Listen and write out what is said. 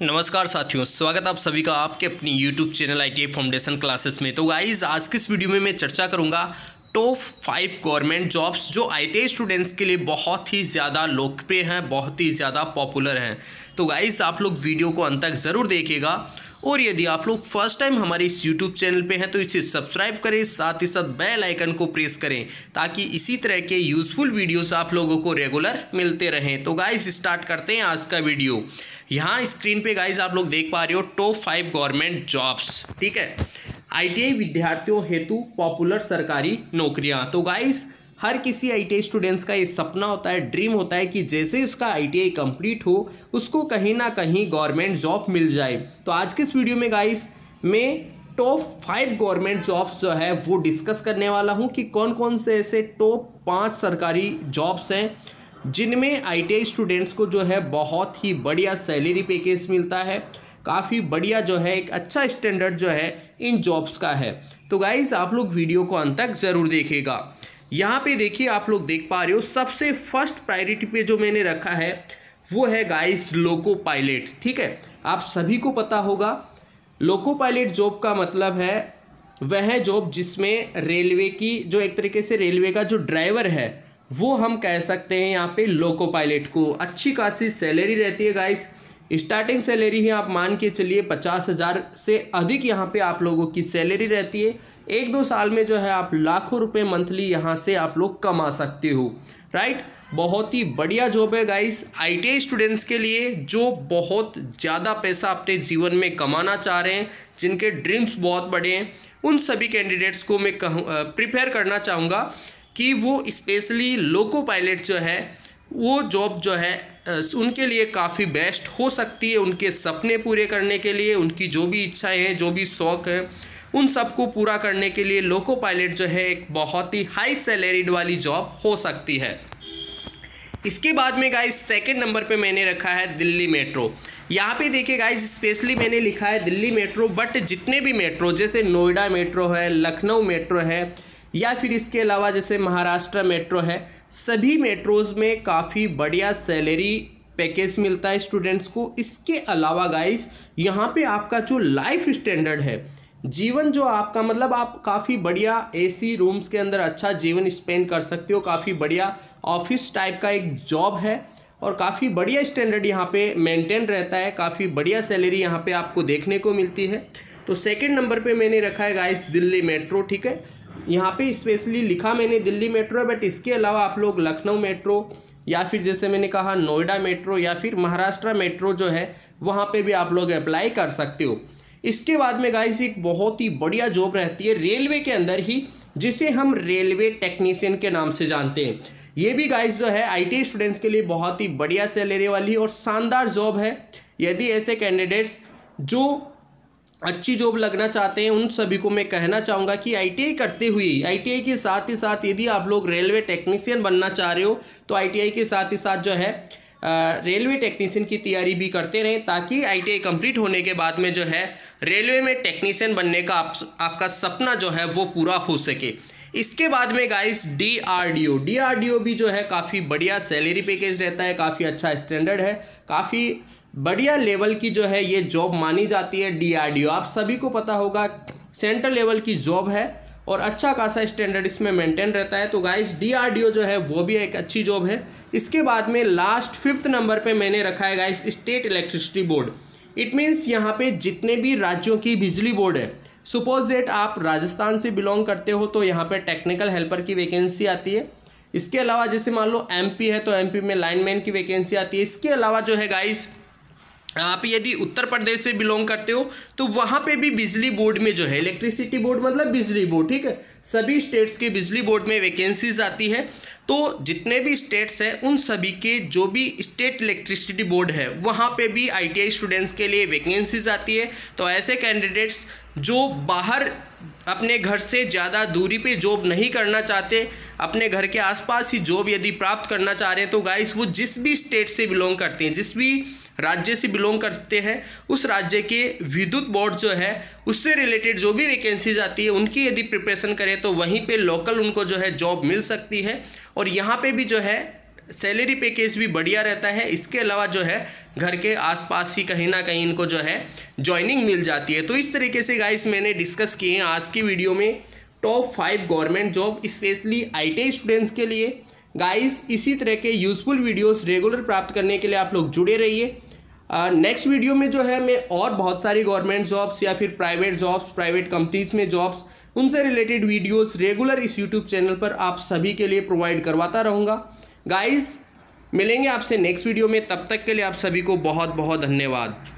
नमस्कार साथियों, स्वागत आप सभी का आपके अपनी YouTube channel I foundation classes में। तो गाइज़ आज के इस वीडियो में मैं चर्चा करूँगा टॉप फाइव गवर्नमेंट जॉब्स जो आईटीआई स्टूडेंट्स के लिए बहुत ही ज़्यादा लोकप्रिय हैं, बहुत ही ज़्यादा पॉपुलर हैं। तो गाइज़ आप लोग वीडियो को अंत तक ज़रूर देखेगा और यदि आप लोग फ़र्स्ट टाइम हमारे इस यूट्यूब चैनल पे हैं तो इसे सब्सक्राइब करें, साथ ही साथ बेल आइकन को प्रेस करें, ताकि इसी तरह के यूज़फुल वीडियोस आप लोगों को रेगुलर मिलते रहें। तो गाइस स्टार्ट करते हैं आज का वीडियो यहाँ स्क्रीन पे गाइस आप लोग देख पा रहे हो टॉप फाइव गवर्नमेंट जॉब्स ठीक है? आईटीआई विद्यार्थियों हेतु पॉपुलर सरकारी नौकरियाँ। तो गाइस हर किसी आई स्टूडेंट्स का ये सपना होता है ड्रीम होता है कि जैसे उसका आई कंप्लीट हो, उसको कहीं ना कहीं गवर्नमेंट जॉब मिल जाए। तो आज के इस वीडियो में गाइस मैं टॉप फाइव गवर्नमेंट जॉब्स जो है, वो डिस्कस करने वाला हूँ कि कौन कौन से ऐसे टॉप पाँच सरकारी जॉब्स हैं, जिनमें आईटीआई स्टूडेंट्स को जो है, बहुत ही बढ़िया सैलरी पैकेज मिलता है। काफ़ी बढ़िया जो है, एक अच्छा स्टैंडर्ड जो है, इन जॉब्स का है। तो गाइज़ आप लोग वीडियो को अंत तक ज़रूर देखेगा यहाँ पे देखिए आप लोग देख पा रहे हो, सबसे फ़र्स्ट प्रायोरिटी पे जो मैंने रखा है, वो है गाइस लोको पायलट ठीक है? आप सभी को पता होगा लोको पायलट जॉब का मतलब है, वह जॉब जिसमें रेलवे की, जो एक तरीके से रेलवे का जो ड्राइवर है, वो हम कह सकते हैं यहाँ पे लोको पायलट को। अच्छी खासी सैलरी रहती है गाइस स्टार्टिंग सैलरी ही आप मान के चलिए पचास हज़ार से अधिक यहाँ पे आप लोगों की सैलरी रहती है। एक दो साल में जो है आप लाखों रुपए मंथली यहाँ से आप लोग कमा सकते हो। राइट? बहुत ही बढ़िया जॉब है गाइस। आई स्टूडेंट्स के लिए जो बहुत ज़्यादा पैसा अपने जीवन में कमाना चाह रहे हैं, जिनके ड्रीम्स बहुत बड़े हैं, उन सभी कैंडिडेट्स को मैं कहूँ प्रिपेयर करना चाहूँगा कि वो स्पेशली लोको पायलट जो है वो जॉब जो है उनके लिए काफ़ी बेस्ट हो सकती है, उनके सपने पूरे करने के लिए, उनकी जो भी इच्छाएँ हैं, जो भी शौक़ हैं, उन सबको पूरा करने के लिए लोको पायलट जो है, एक बहुत ही हाई सैलरीड वाली जॉब हो सकती है। इसके बाद में गाइस सेकंड नंबर पे मैंने रखा है दिल्ली मेट्रो यहाँ पे देखिए गाइस स्पेशली मैंने लिखा है दिल्ली मेट्रो बट जितने भी मेट्रो जैसे नोएडा मेट्रो है, लखनऊ मेट्रो है या फिर इसके अलावा जैसे महाराष्ट्र मेट्रो है, सभी मेट्रोज़ में काफ़ी बढ़िया सैलरी पैकेज मिलता है स्टूडेंट्स को। इसके अलावा गाइस यहाँ पे आपका जो लाइफ स्टैंडर्ड है, जीवन जो आपका मतलब आप काफ़ी बढ़िया एसी रूम्स के अंदर अच्छा जीवन स्पेंड कर सकते हो, काफ़ी बढ़िया ऑफ़िस टाइप का एक जॉब है और काफ़ी बढ़िया स्टैंडर्ड यहाँ पे मेंटेन रहता है, काफ़ी बढ़िया सैलरी यहाँ पे आपको देखने को मिलती है। तो सेकंड नंबर पे मैंने रखा है गाइस दिल्ली मेट्रो, ठीक है? यहाँ पे स्पेशली लिखा मैंने दिल्ली मेट्रो बट इसके अलावा आप लोग लखनऊ मेट्रो, या फिर जैसे मैंने कहा, नोएडा मेट्रो, या फिर महाराष्ट्र मेट्रो जो है, वहाँ पे भी आप लोग अप्लाई कर सकते हो। इसके बाद में गाइस एक बहुत ही बढ़िया जॉब रहती है रेलवे के अंदर ही, जिसे हम रेलवे टेक्नीशियन के नाम से जानते हैं। ये भी गाइस जो है आईटी स्टूडेंट्स के लिए बहुत ही बढ़िया सैलरी वाली और शानदार जॉब है। यदि ऐसे कैंडिडेट्स जो अच्छी जॉब लगना चाहते हैं उन सभी को मैं कहना चाहूँगा कि आईटीआई करते हुए आईटीआई के साथ ही साथ यदि आप लोग रेलवे टेक्नीशियन बनना चाह रहे हो तो आईटीआई के साथ ही साथ जो है रेलवे टेक्नीशियन की तैयारी भी करते रहें ताकि आईटीआई कंप्लीट होने के बाद में जो है रेलवे में टेक्नीशियन बनने का आप, आपका सपना जो है वो पूरा हो सके। इसके बाद में guys D R D O D R D O भी जो है काफ़ी बढ़िया सैलरी पैकेज रहता है काफ़ी अच्छा स्टैंडर्ड है काफ़ी बढ़िया लेवल की जो है ये जॉब मानी जाती है डीआरडीओ आप सभी को पता होगा, सेंट्रल लेवल की जॉब है और अच्छा खासा स्टैंडर्ड इसमें मेंटेन रहता है। तो गाइस डीआरडीओ जो है, वो भी एक अच्छी जॉब है। इसके बाद में लास्ट फिफ्थ नंबर पे मैंने रखा है guys state electricity board it means यहाँ पे जितने भी राज्यों की बिजली बोर्ड है सुपोज डेट आप राजस्थान से बिलोंग करते हो तो यहाँ पे टेक्निकल हेल्पर की वैकेंसी आती है। इसके अलावा जैसे मान लो एमपी है तो एमपी में लाइनमैन की वैकेंसी आती है। इसके अलावा जो है गाइस आप यदि उत्तर प्रदेश से बिलोंग करते हो तो वहाँ पे भी बिजली बोर्ड में जो है इलेक्ट्रिसिटी बोर्ड मतलब बिजली बोर्ड, ठीक है? सभी स्टेट्स के बिजली बोर्ड में वैकेंसीज आती है। तो जितने भी स्टेट्स हैं, उन सभी के जो भी स्टेट इलेक्ट्रिसिटी बोर्ड है, वहाँ पे भी आईटीआई स्टूडेंट्स के लिए वैकेंसीज आती है। तो ऐसे कैंडिडेट्स जो बाहर अपने घर से ज़्यादा दूरी पे जॉब नहीं करना चाहते अपने घर के आसपास ही जॉब यदि प्राप्त करना चाह रहे हैं तो गाइस वो जिस भी स्टेट से बिलोंग करते हैं, जिस भी राज्य से बिलोंग करते हैं, उस राज्य के विद्युत बोर्ड जो है, उससे रिलेटेड जो भी वैकेंसीज आती है, उनकी यदि प्रिपरेशन करें तो वहीं पे लोकल उनको जो है जॉब मिल सकती है। और यहाँ पे भी जो है सैलरी पैकेज भी बढ़िया रहता है। इसके अलावा जो है, घर के आसपास ही कहीं ना कहीं इनको जो है ज्वाइनिंग मिल जाती है। तो इस तरीके से गाइस मैंने डिस्कस किए हैं आज की वीडियो में। Top five government job specially I students के लिए. गाइस इसी तरह के यूज़फुल वीडियोस रेगुलर प्राप्त करने के लिए आप लोग जुड़े रहिए. नेक्स्ट वीडियो में जो है, मैं और बहुत सारी गवर्नमेंट जॉब्स या फिर प्राइवेट जॉब्स प्राइवेट कंपनीज़ में जॉब्स उनसे रिलेटेड वीडियोस रेगुलर इस यूट्यूब चैनल पर आप सभी के लिए प्रोवाइड करवाता रहूँगा. गाइस मिलेंगे आपसे नेक्स्ट वीडियो में. तब तक के लिए आप सभी को बहुत बहुत धन्यवाद.